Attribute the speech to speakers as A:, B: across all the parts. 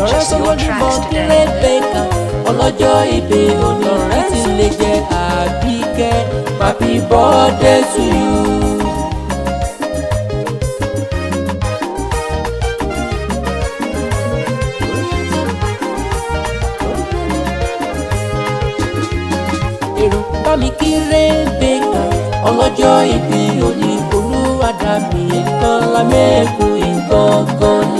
A: ọ̀rẹ́ your tracks today. bẹ́ẹ̀kan ọlọ́jọ́ ìbí onírẹ́ ti lè jẹ́ àbíkẹ́ happy birthday to you. èrò bá mi kéré bẹ́ẹ̀kan ọlọ́jọ́ ìbí onírẹ́ olúwadàmí nǹkan lámẹ́kùn nǹkan kan ní.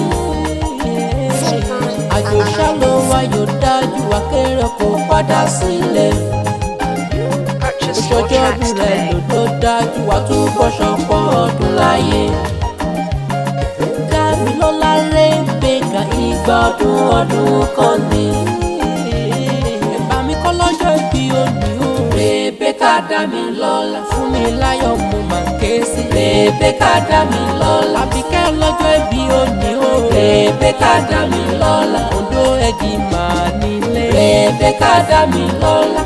A: ayọ̀ dájú akérò kò padà sílé. Oṣooṣọ́ ìbúrẹ́ lòdó dájú àtúbọ̀ṣán pọ̀ ọdún láyé. Kámilọ́lá lé bèkà igba ọdún ọdún kan ní. Ẹ̀bà mi kọ́ lọ́jọ́ ìbí òní o. Rèbékà Dámilọ́lá fún mi láyọ̀ mo máa ké sí. Rèbékà Dámilọ́lá. Àbíkẹ́ lọ́jọ́ ìbí òní o. Rèbékà Dámilọ́lá fẹ́ di màá nílé. Rèbékà dá mi lọ́lá.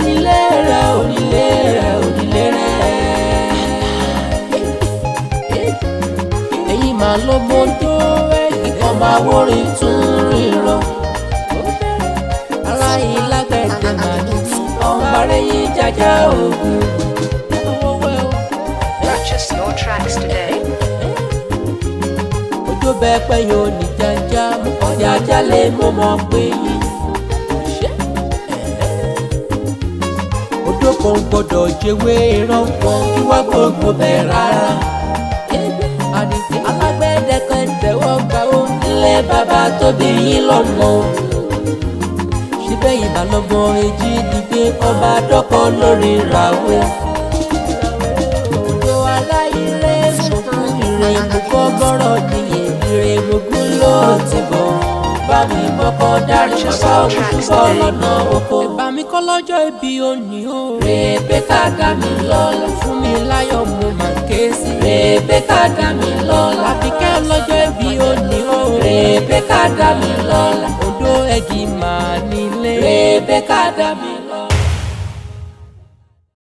A: onílé rẹ onílé rẹ onílé rẹ. èyí máa ló kan máa wórí tún ríro. ara yìí lágbẹ̀dẹ̀ máa dùn ọ̀hún parẹ́ yìí jájá ogun. Purchase your tracks today. Ojú bẹ́ẹ̀ pẹ́ yóò ní jájá, ọjà ajá lè mọ́ mọ́ pé yìí. kò gbọdọ̀ jẹ́wé irọ́ wọn kí wọ́n gbogbo bẹ́ẹ̀ rárá. alágbẹ̀dẹ kan tẹ̀wọ́ gbà ó nílé bàbá tóbi yín lọ́mọ. síbẹ̀ ìbálòpọ̀ èjì dìgbé ọba dọ́kọ̀ lórí ràwé. òjò aláìlẹ̀ sọ̀kún ìrìn kò gbọ́rọ̀ dé. dárí bàbá òkúta ọlọ́nà oko. ẹ̀bà mi kọ́ lọ́jọ́ ibi òní o. Rèbékà dá mi lọ́lá. fún mi láyọ̀ mo máa ké sí. Rèbékà dá mi lọ́lá. àbíkẹ́ lọ́jọ́ ibi òní o. Rèbékà dá mi lọ́lá. odò ẹ̀gì màá nílé. Rèbékà dá mi lọ́lá.